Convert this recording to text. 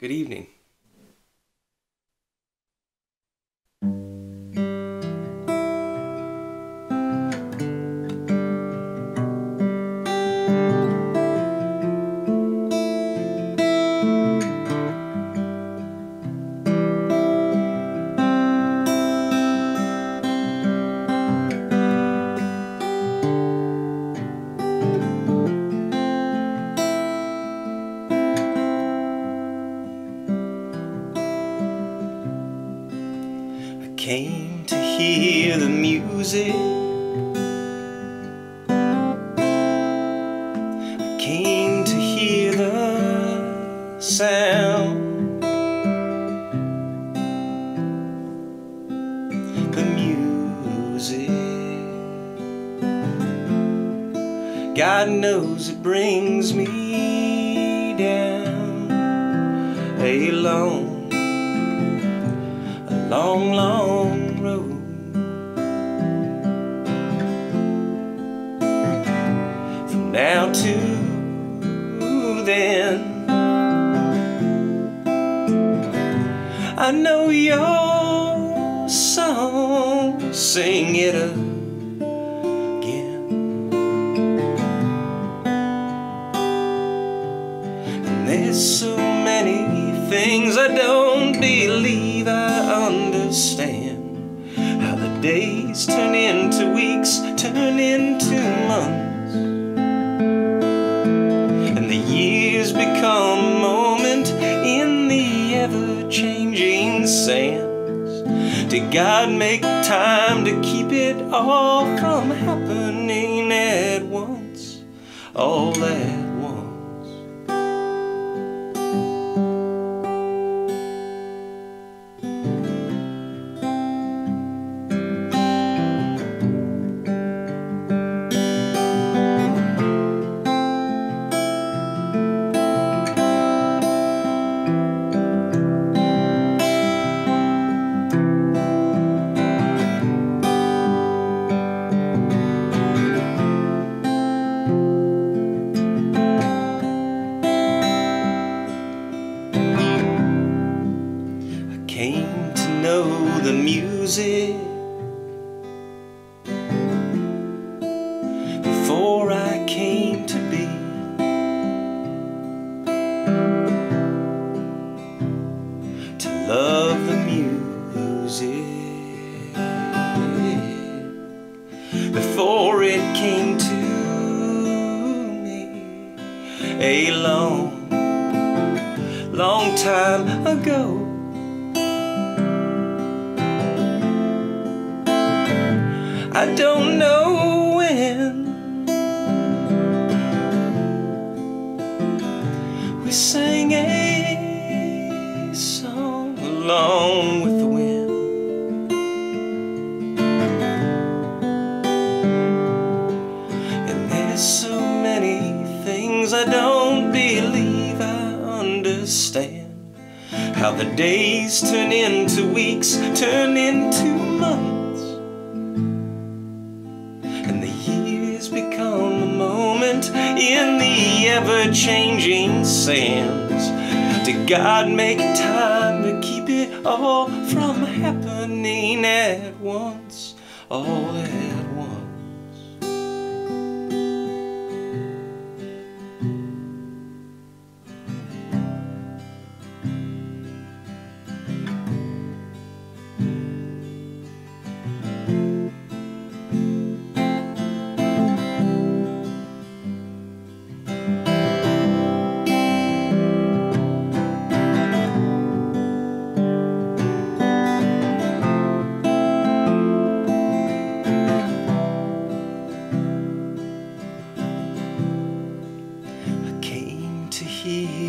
Good evening. Came to hear the music. I came to hear the sound. The music. God knows it brings me down a long long, road. From now to then, I know your song. Sing it again. And there's so many things I don't understand. How the days turn into weeks, turn into months. And the years become a moment in the ever changing sands. Did God make time to keep it all from happening at once? All at music before I came to be. To love the music before it came to me a long, long time ago. I don't know when we sang a song along with the wind. And there's so many things I don't believe I understand. How the days turn into weeks, turn into the ever changing sands. Did God make time to keep it all from happening at once? All at que